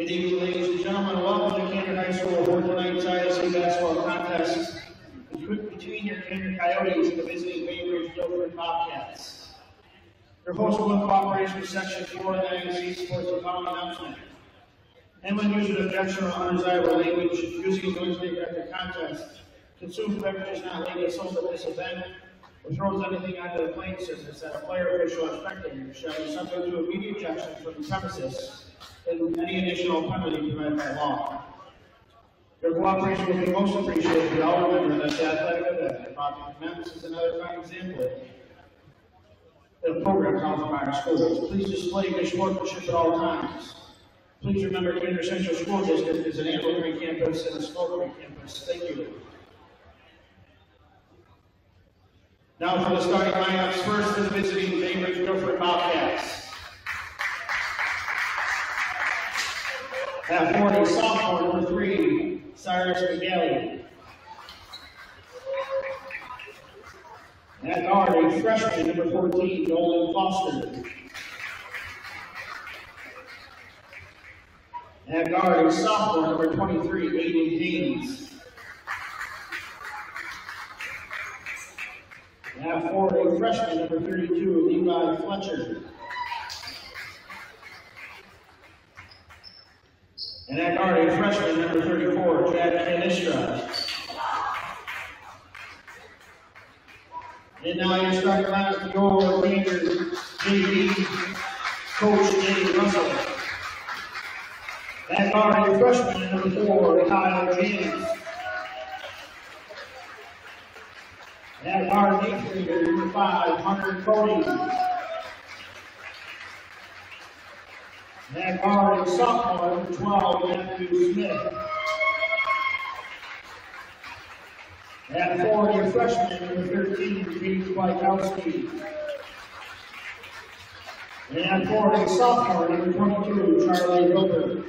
Good evening, ladies and gentlemen. Welcome to Candor High School for tonight's ISC basketball contest between your Candor Coyotes and the visiting Bainbridge Guilford Bobcats. Your host will in cooperation with Section 4 of the ISC supports the following announcement. Anyone using objection or undesirable language using the Wednesday record contest consumes beverages not legally sold at this event or throws anything onto the playing surface that a player, official, or spectator shall be subject to immediate ejection from the premises any additional penalty provided by law. Your cooperation will be most appreciated. We all remember that the athletic event at Bobby Memphis is another fine example of the program offered by our schools. Please display good sportsmanship at all times. Please remember Candor Central School District is an Antelope Creek campus and a Smoke campus. Thank you. Now for the starting lineups, first is visiting Bainbridge Guilford Bobcats. At 40, sophomore number three, Cyrus McGalley. At guard, a freshman number 14, Nolan Foster. At guard, a sophomore number 23, Aiden Haynes. At forward, a freshman, number 32, Levi Fletcher. And at guard, a freshman, number 34, Jack Canistra. And now your starting lineup, your Rangers JV coach Danny Russell. At guard, a freshman, number four, Kyle James. At guard, eighth number five, Hunter Cody. At guard, sophomore, number 12, Matthew Smith. At forward, your freshman, number 13, James Wajkowski. And at forward, sophomore, number 22, Charlie Gilbert.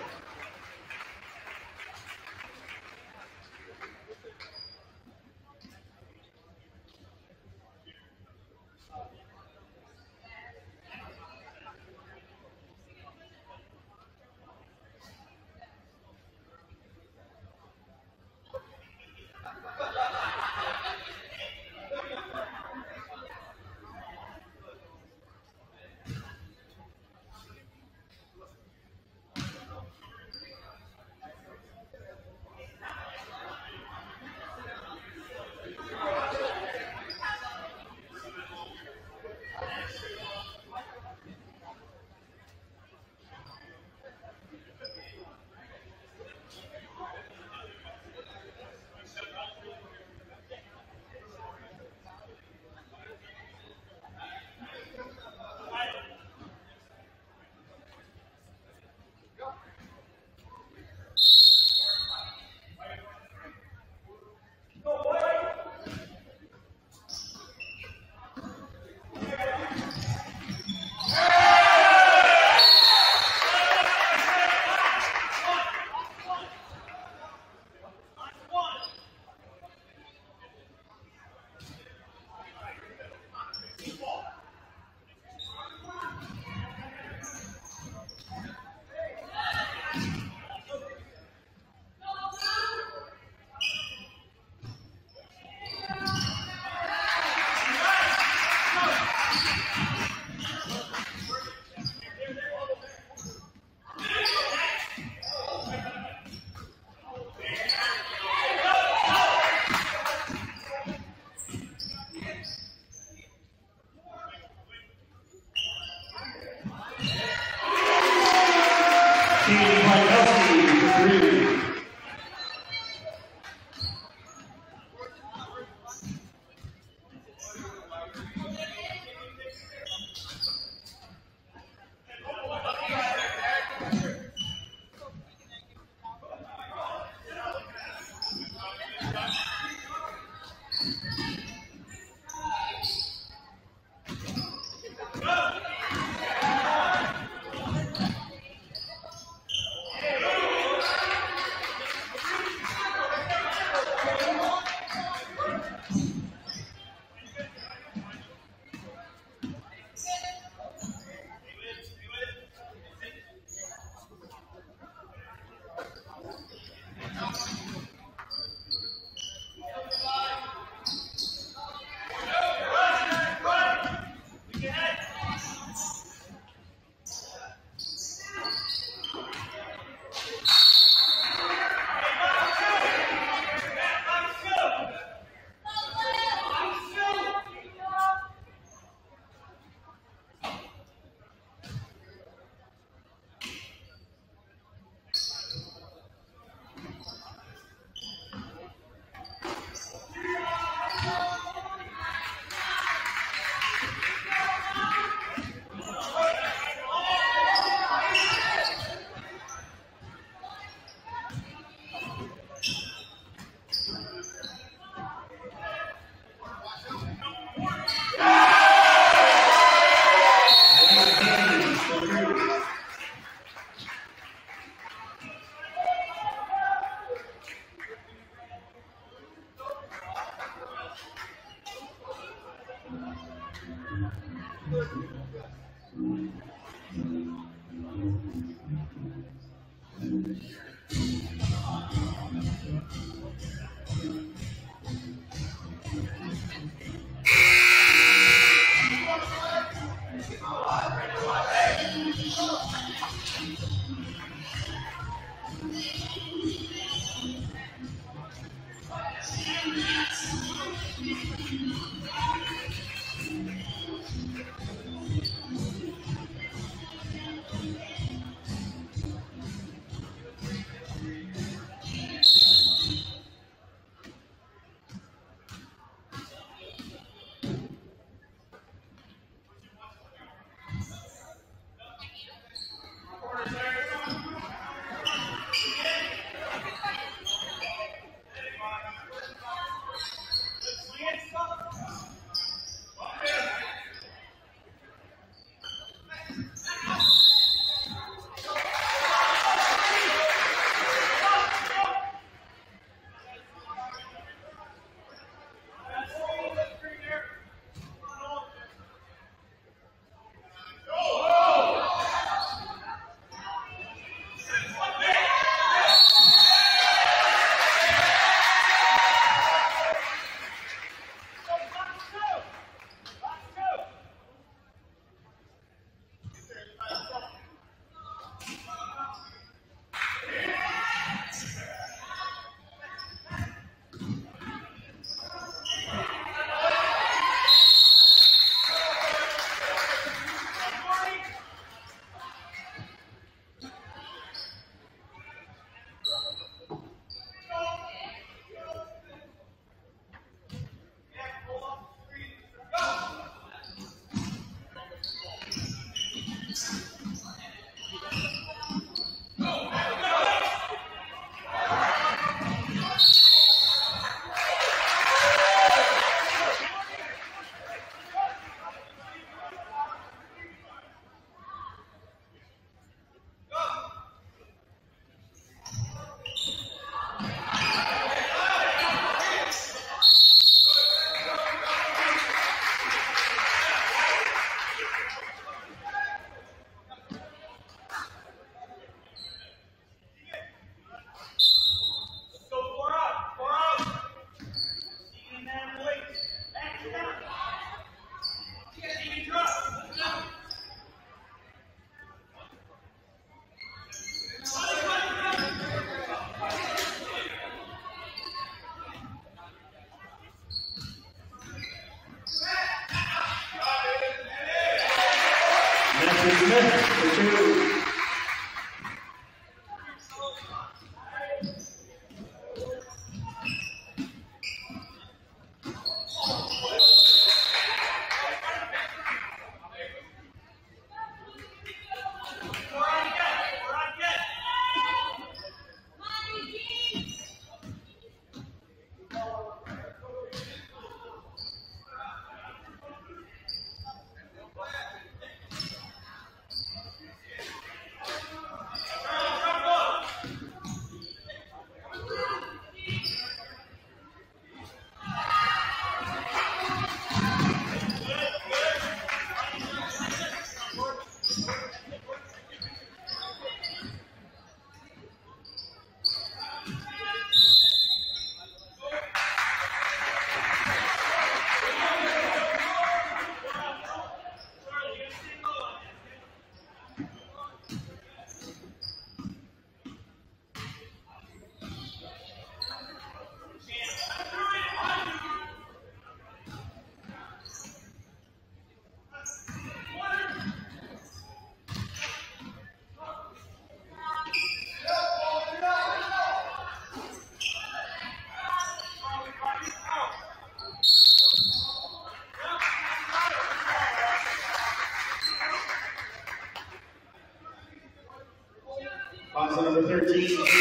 number 13.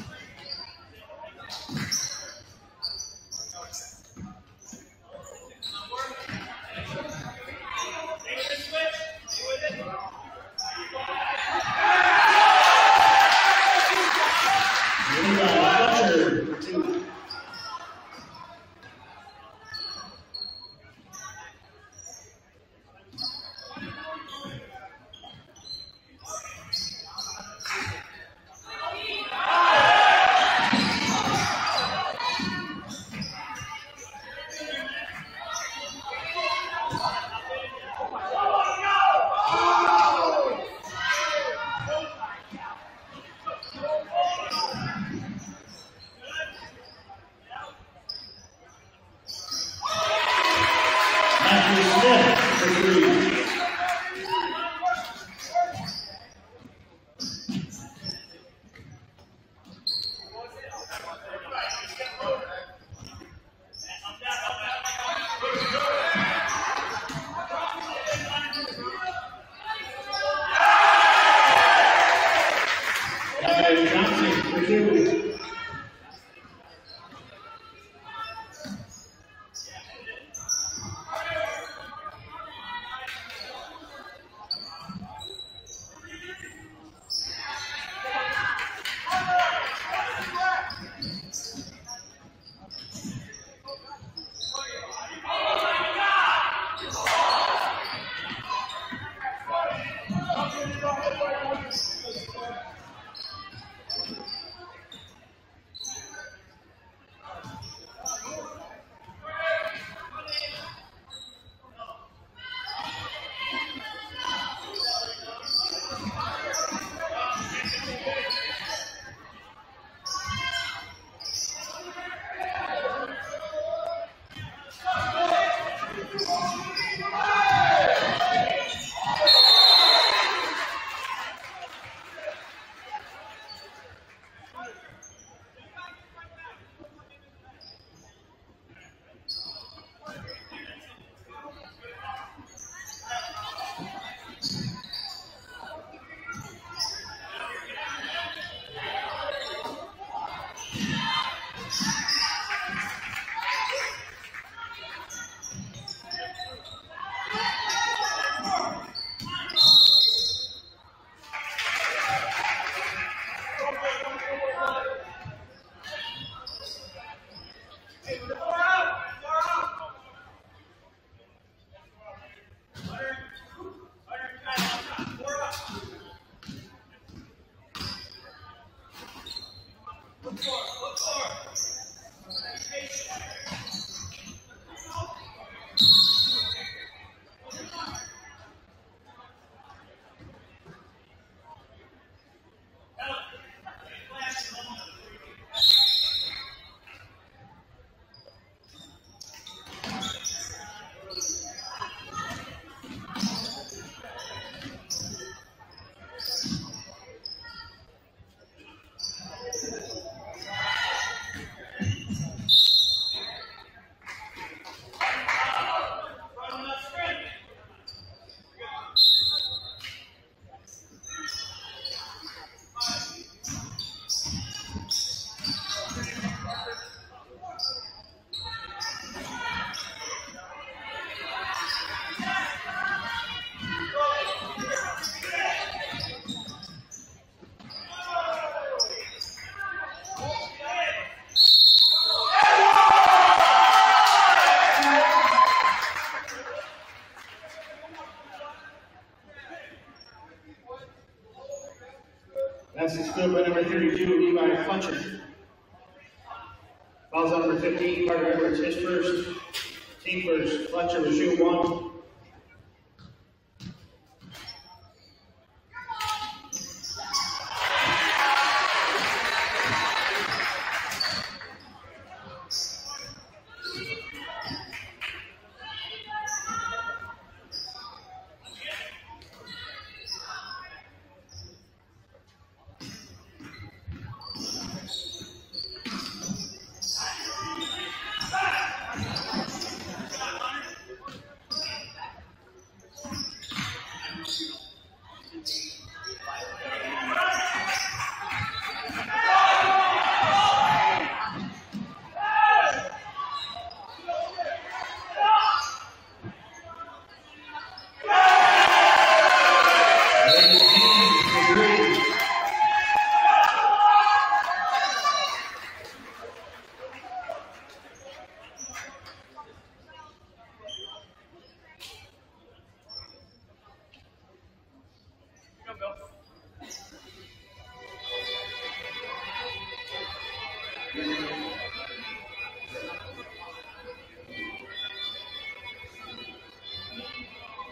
Is good by number 32, Levi Fletcher.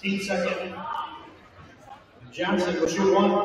16 seconds. Johnson, what you want?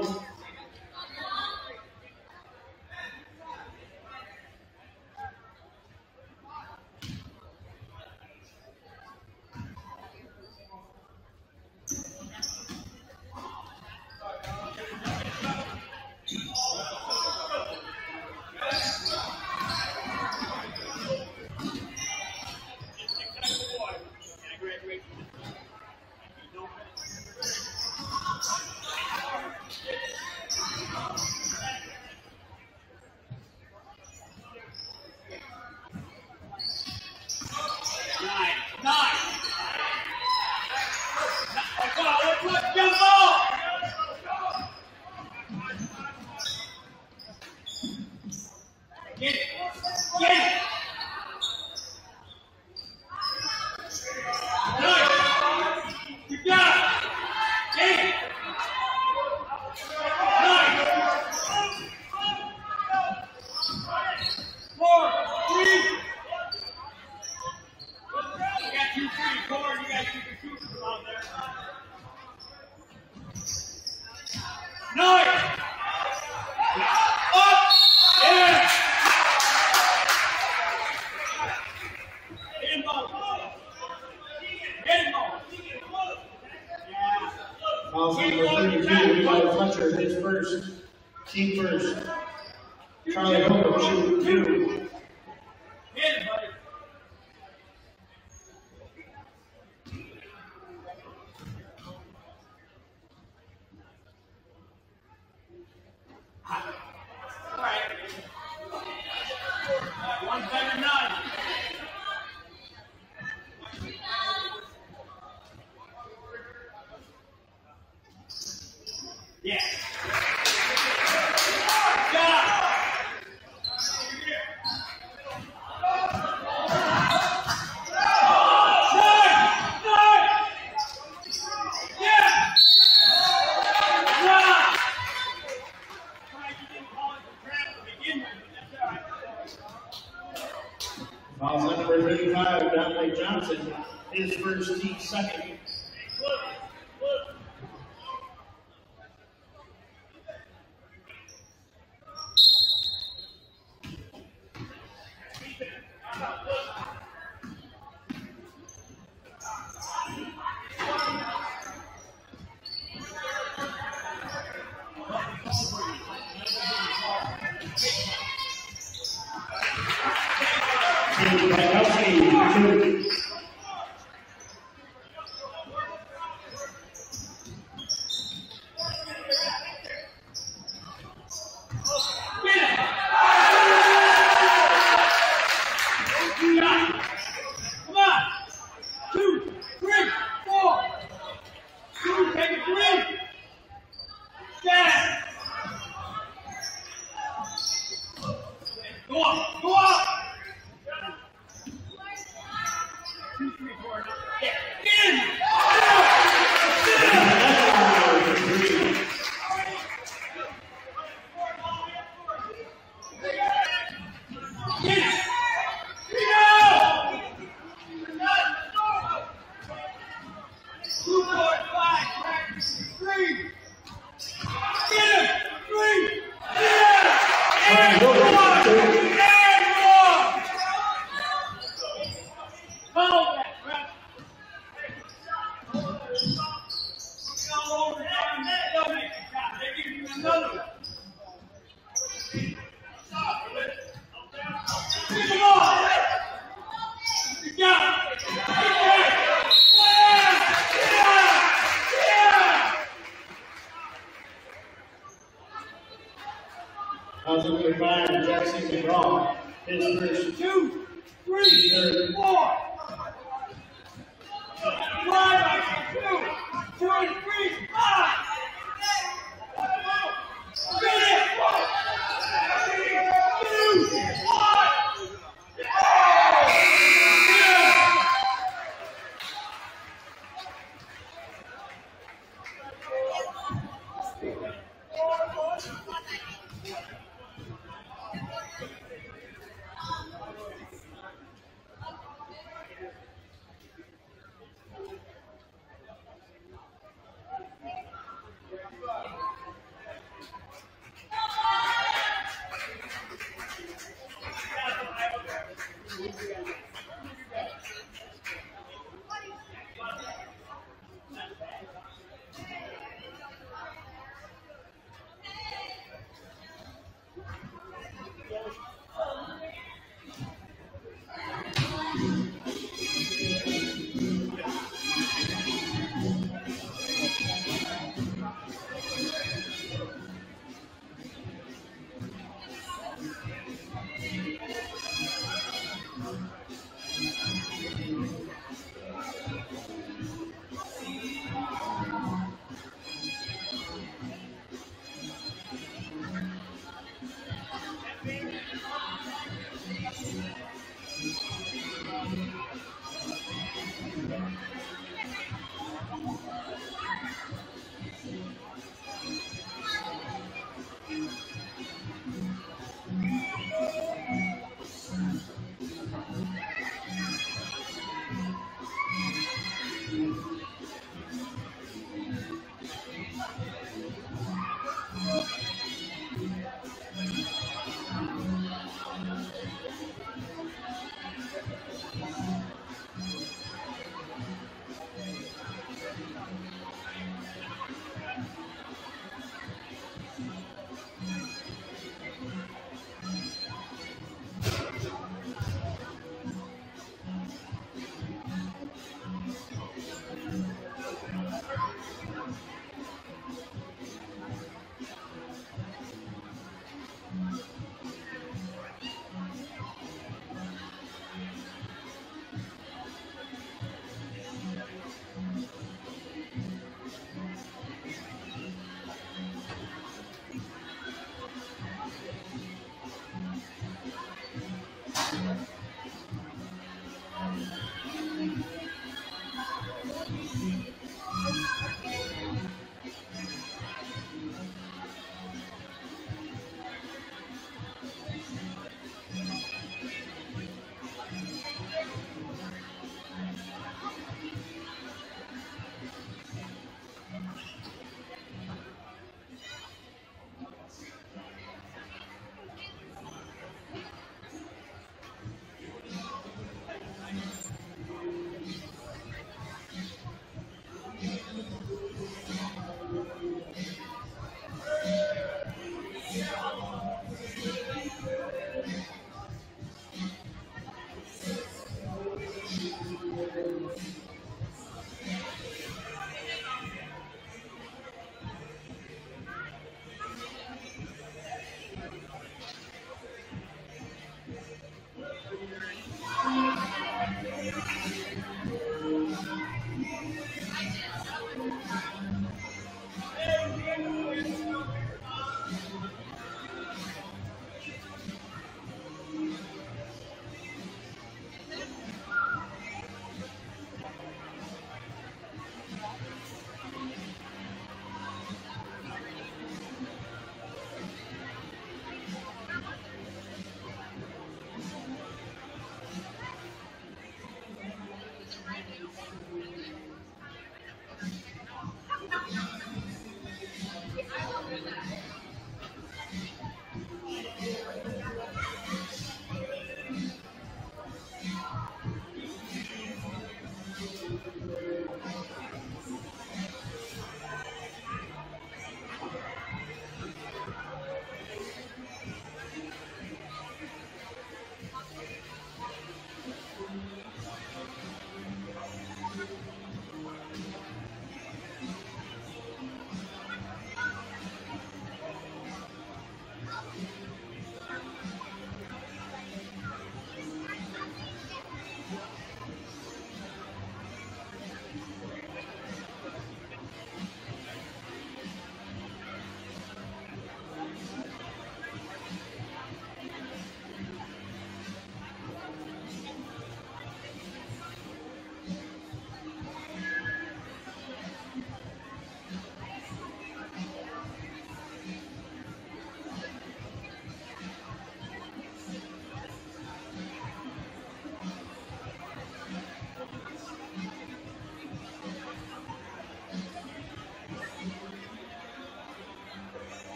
Divine Jesse Monroe, his first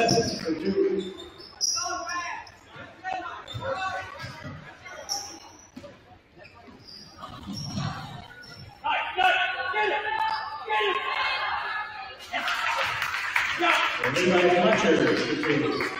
one. for. Levi Fletcher for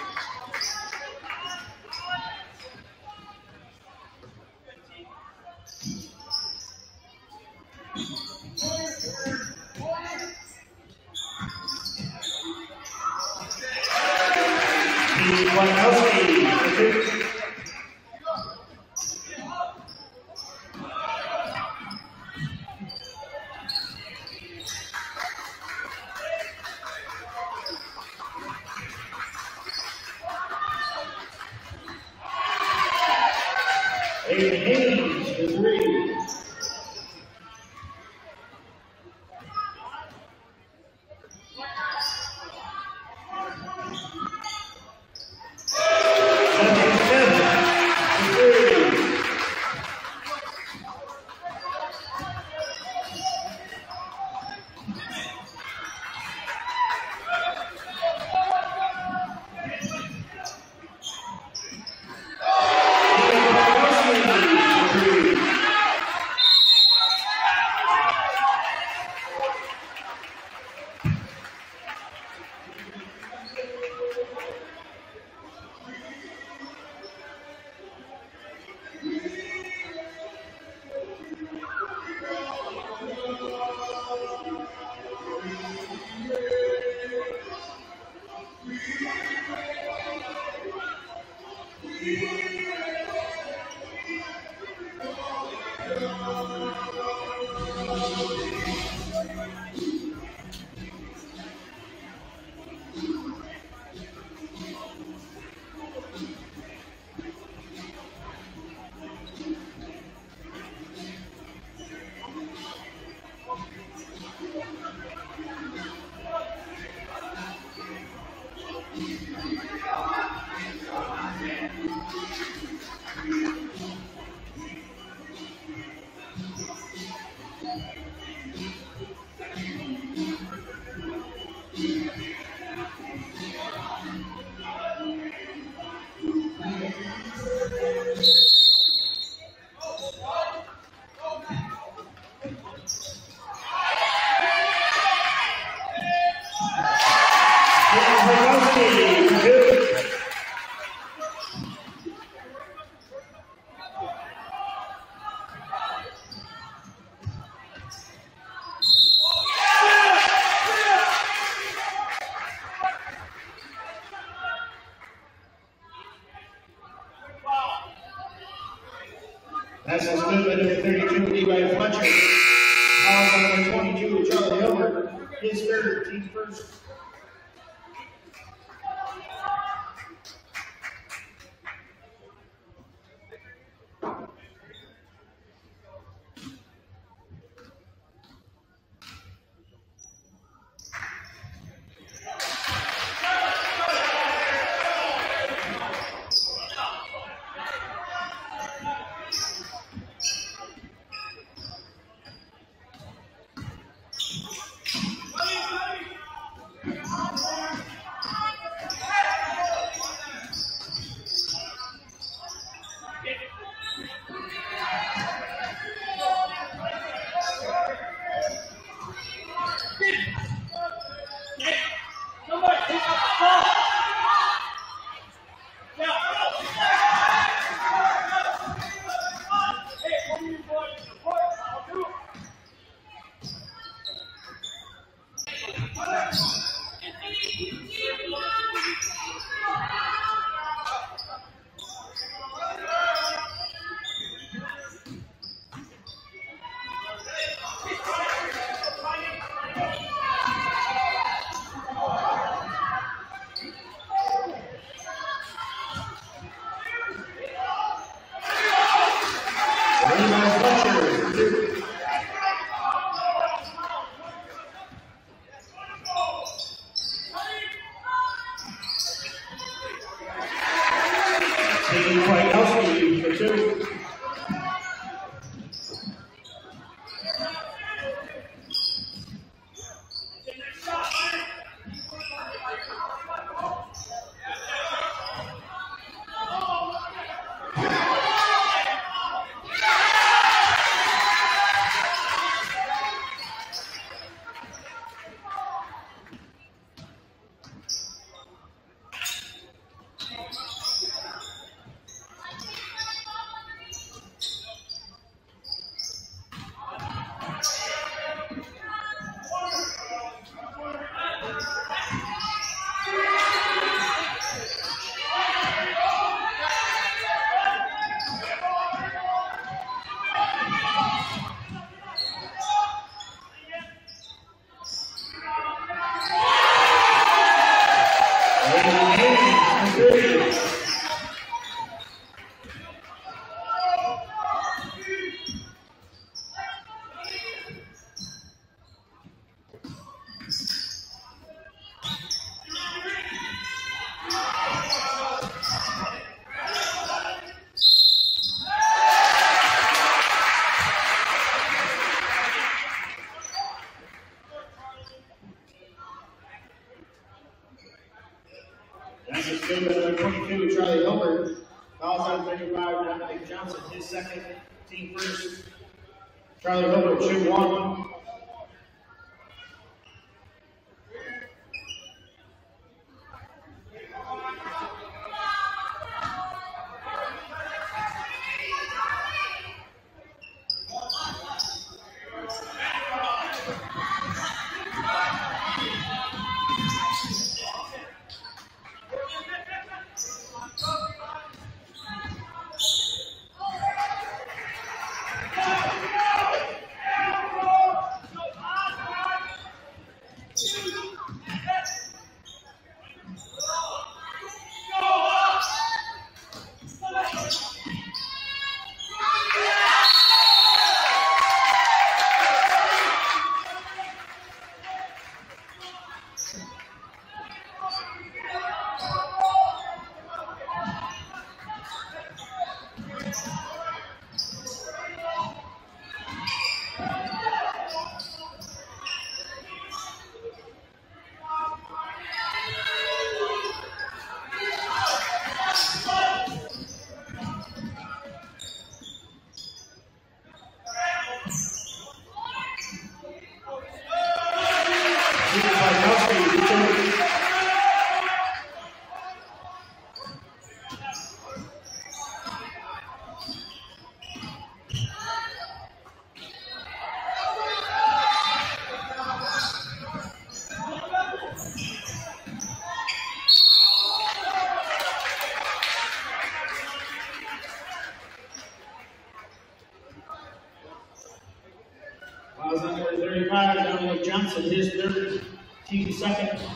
of his second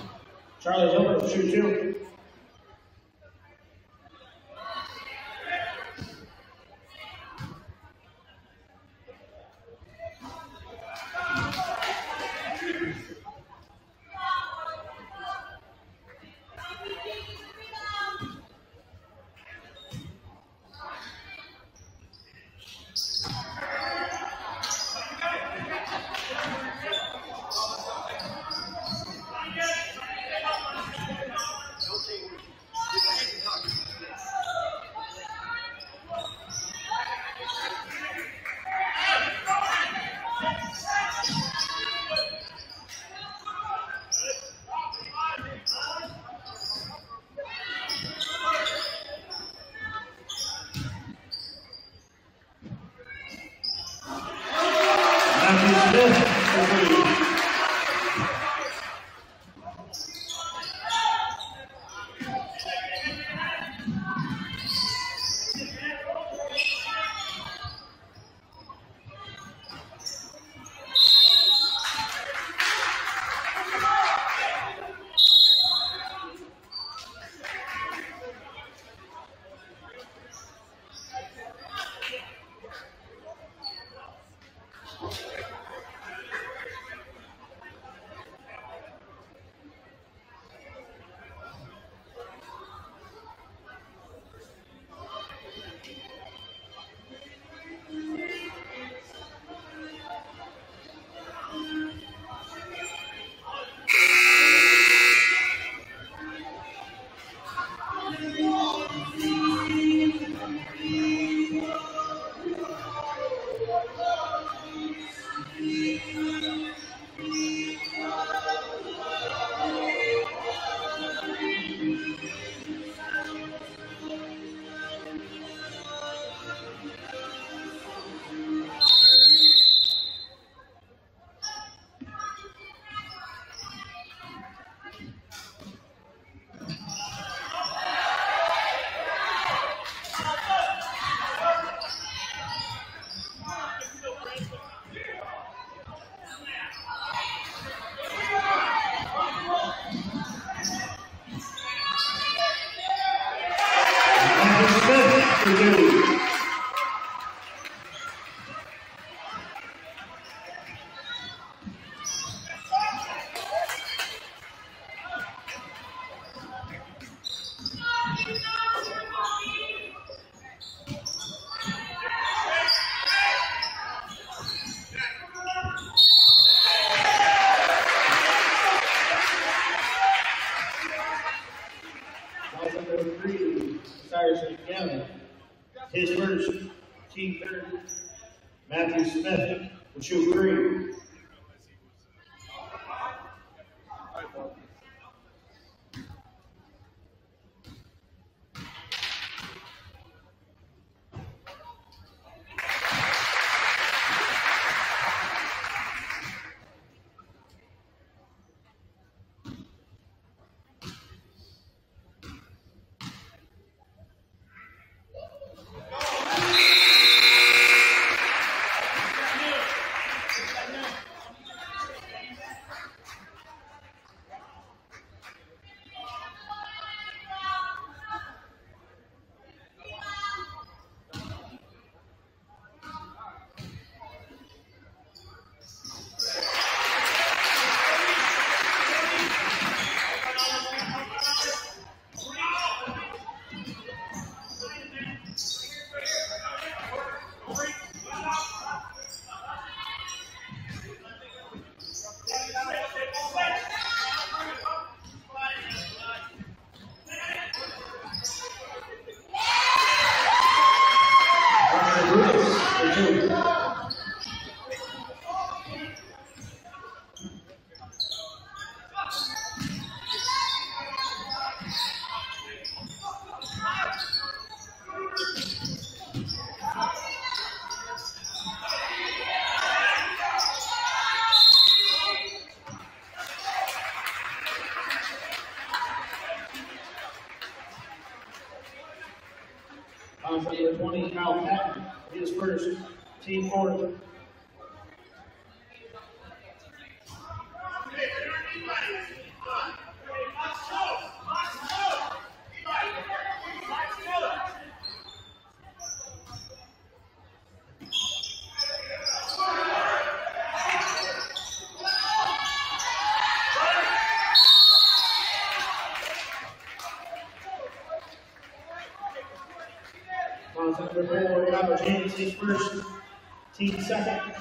Harrison County. His first, team third, Matthew Smith will shoot three. First, team second.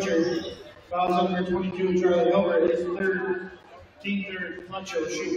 Fletcher. Fouls number 22, Charlie Hilbert. His third, team third, Fletcher, shoot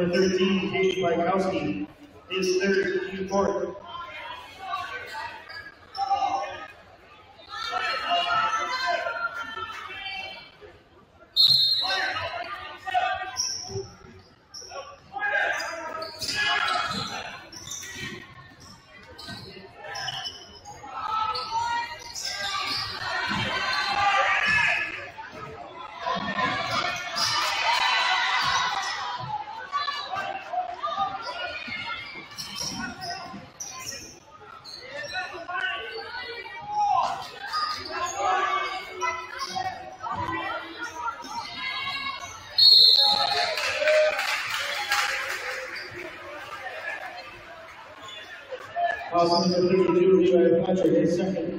number 13, Jake Mikowski. आप ज़रूरी video divide में suggestion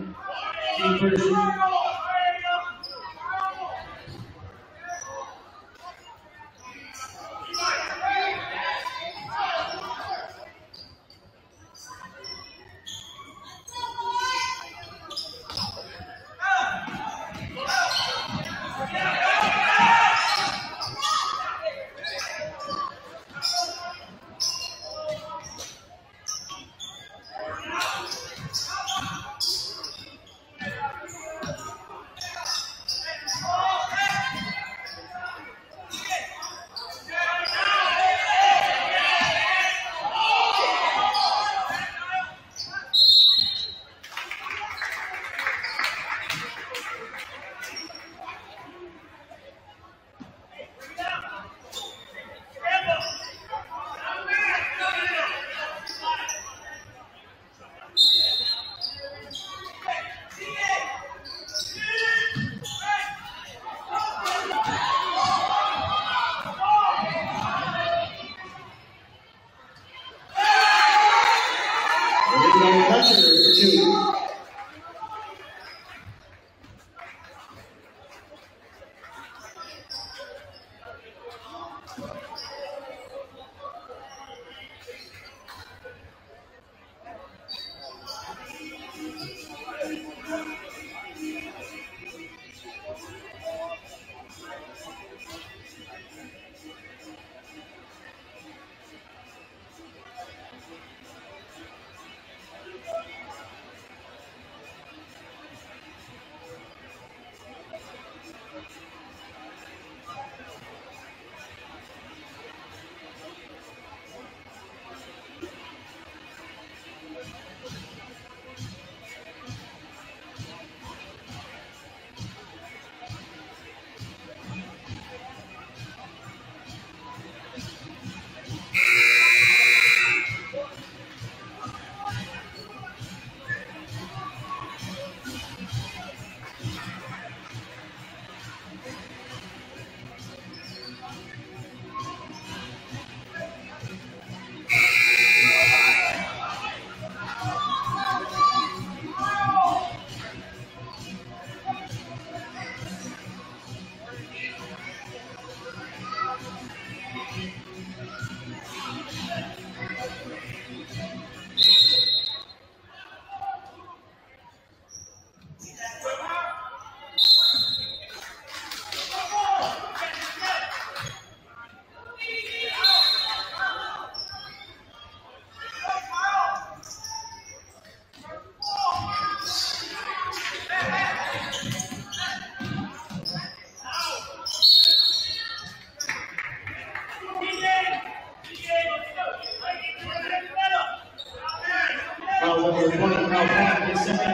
uh, whether it's running around practice, something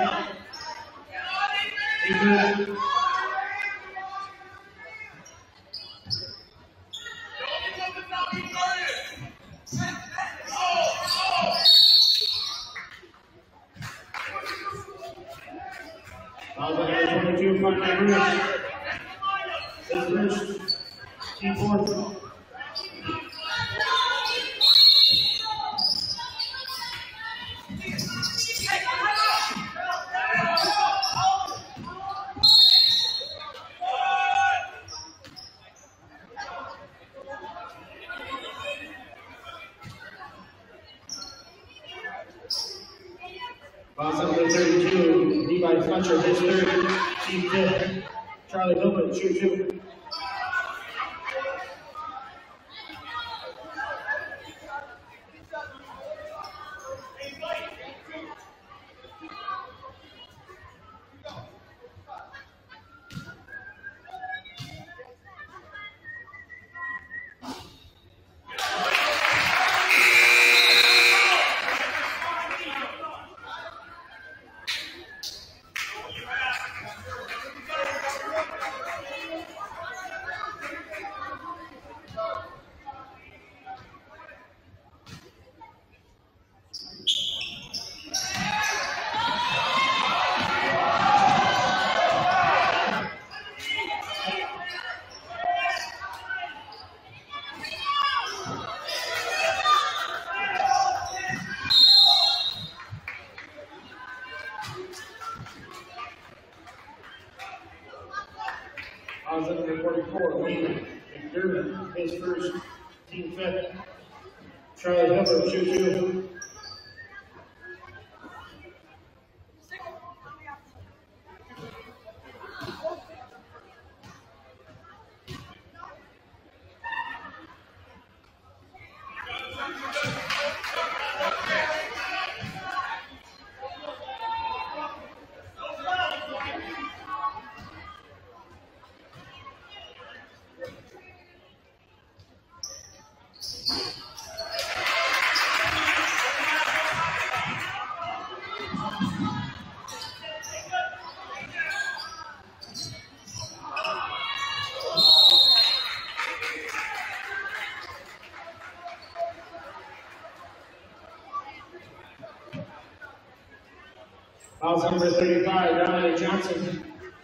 House number 35, Dominic Johnson.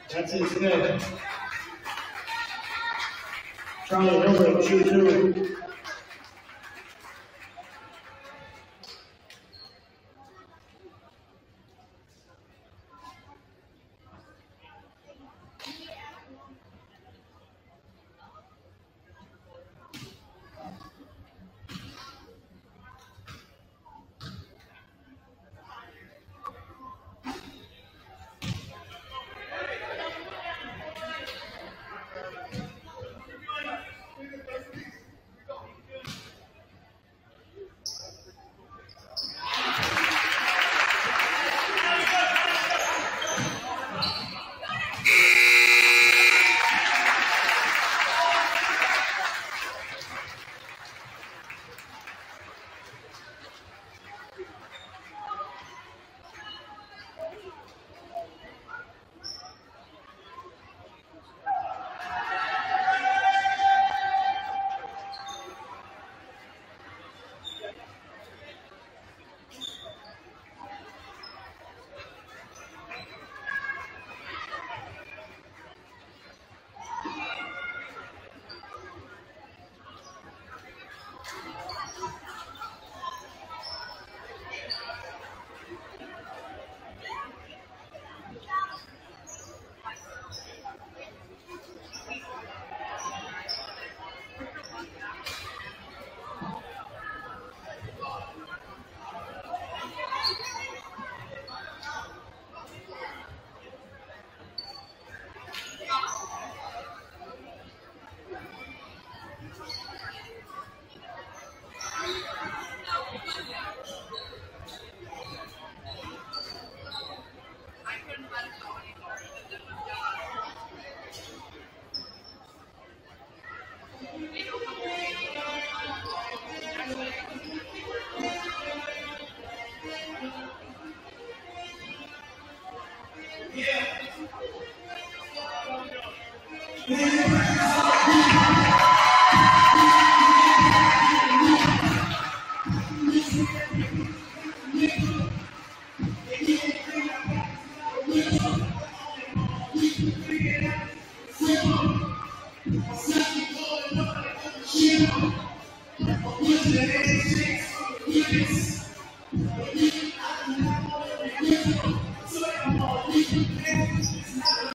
That's his fifth. Charlie Hilbert, 2-2.